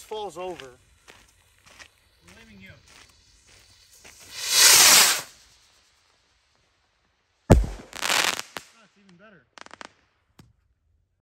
this falls over